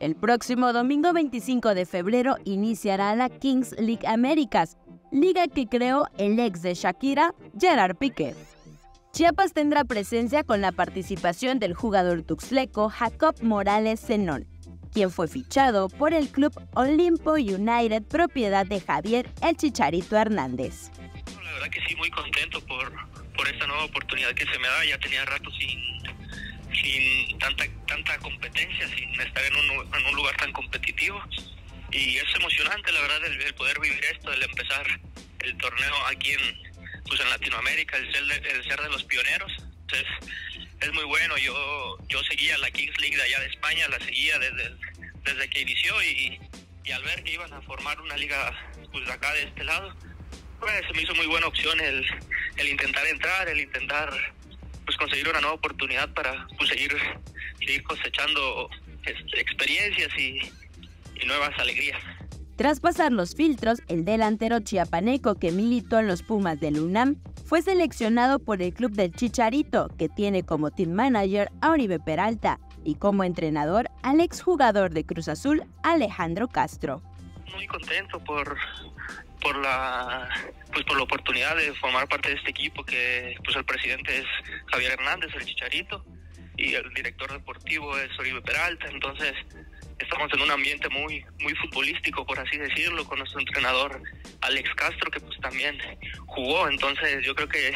El próximo domingo 25 de febrero iniciará la Kings League Américas, liga que creó el ex de Shakira, Gerard Piqué. Chiapas tendrá presencia con la participación del jugador tuxleco Jacob Morales Zenón, quien fue fichado por el club Olimpo United, propiedad de Javier El Chicharito Hernández. La verdad que sí, muy contento por, esta nueva oportunidad que se me da. Ya tenía rato sin tanta, tanta competencia, sin estar en un, en un lugar tan competitivo. Y es emocionante, la verdad, el, poder vivir esto, el empezar el torneo aquí en, pues en Latinoamérica, el ser, de, el ser de los pioneros. Entonces, es muy bueno. Yo yo seguía la Kings League de allá de España, la seguía desde, desde que inició y, y al ver que iban a formar una liga pues de acá de este lado, pues se me hizo muy buena opción el, el intentar entrar, el intentar pues conseguir una nueva oportunidad para pues, seguir, seguir cosechando este, experiencias y, y nuevas alegrías. Tras pasar los filtros, el delantero chiapaneco que militó en los Pumas del UNAM fue seleccionado por el club del Chicharito, que tiene como team manager a Oribe Peralta y como entrenador al exjugador de Cruz Azul, Alejandro Castro. Muy contento por, por la pues por la oportunidad de formar parte de este equipo que pues el presidente es Javier Hernández, el Chicharito, y el director deportivo es Oribe Peralta, entonces estamos en un ambiente muy muy futbolístico por así decirlo con nuestro entrenador Alex Castro que pues también jugó. Entonces yo creo que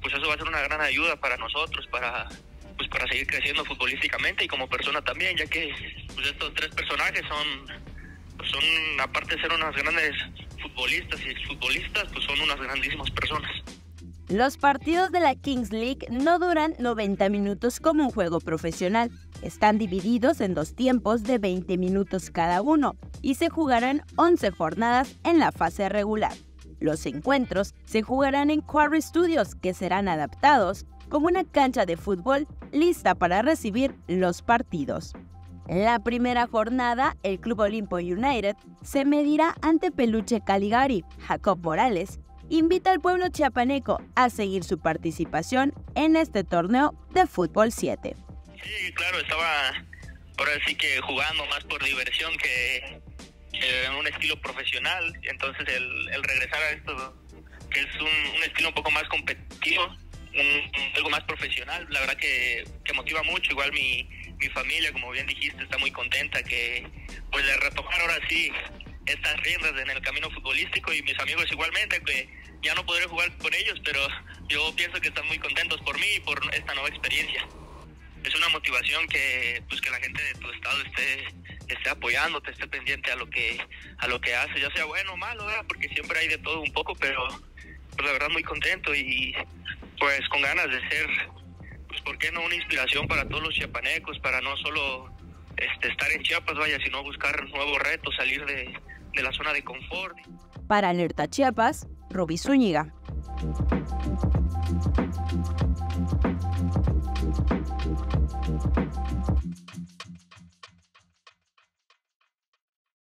pues eso va a ser una gran ayuda para nosotros para pues para seguir creciendo futbolísticamente y como persona también ya que pues estos tres personajes son pues, son aparte de ser unas grandes futbolistas y exfutbolistas pues son unas grandísimas personas los partidos de la Kings League no duran 90 minutos como un juego profesional. Están divididos en dos tiempos de 20 minutos cada uno y se jugarán 11 jornadas en la fase regular. Los encuentros se jugarán en Quarry Studios, que serán adaptados como una cancha de fútbol lista para recibir los partidos. La primera jornada, el Club Olimpo United se medirá ante Peluche Caligari, Jacob Morales, invita al pueblo chiapaneco a seguir su participación en este torneo de fútbol 7. Sí, claro, estaba ahora sí que jugando más por diversión que, en un estilo profesional. Entonces el, regresar a esto, que es un, estilo un poco más competitivo, algo más profesional, la verdad que, motiva mucho. Igual mi, mi familia, como bien dijiste, está muy contenta que pues de retomar ahora sí estas riendas en el camino futbolístico y mis amigos igualmente, que ya no podré jugar con ellos, pero yo pienso que están muy contentos por mí y por esta nueva experiencia es una motivación que pues que la gente de tu estado esté esté apoyándote, esté pendiente a lo que a lo que hace, ya sea bueno o malo, porque siempre hay de todo un poco, pero pues la verdad muy contento y pues con ganas de ser pues por qué no una inspiración para todos los chiapanecos, para no solo este, estar en Chiapas, vaya, sino buscar nuevos retos, salir de, de la zona de confort. Para Alerta Chiapas, Roby Zúñiga.